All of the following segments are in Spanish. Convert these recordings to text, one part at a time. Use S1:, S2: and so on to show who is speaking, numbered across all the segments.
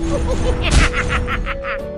S1: Oh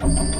S2: Thank you.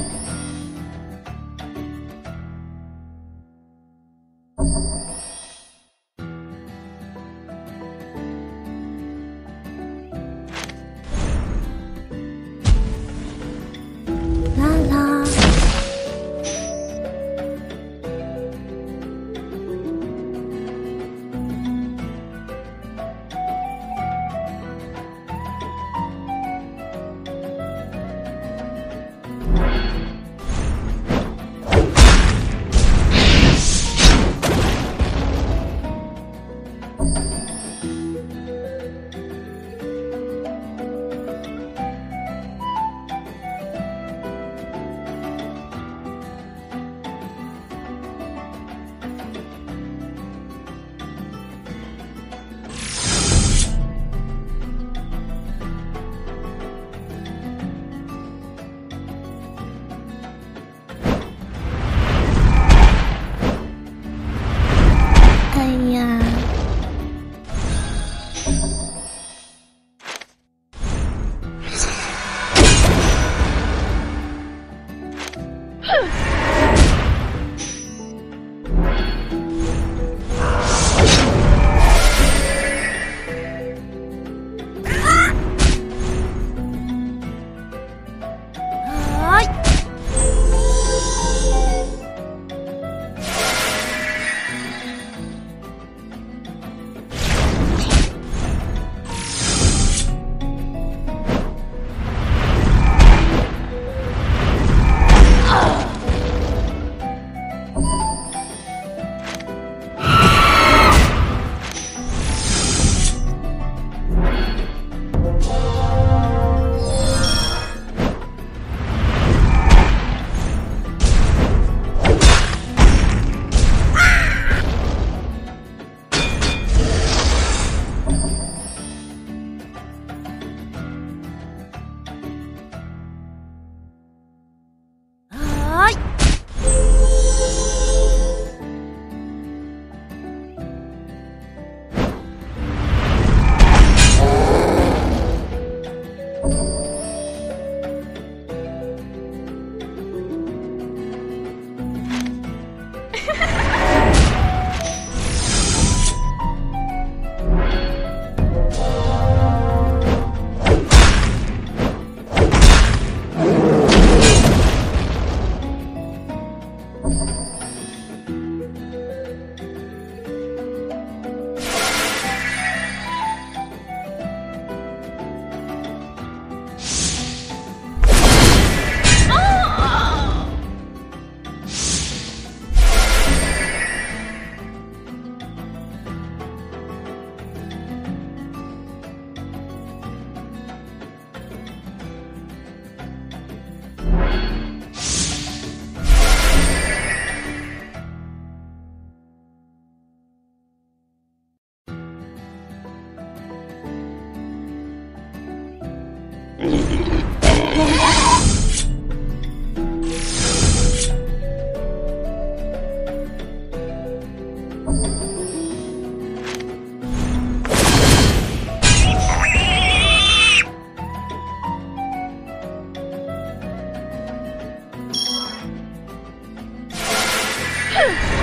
S3: Woo!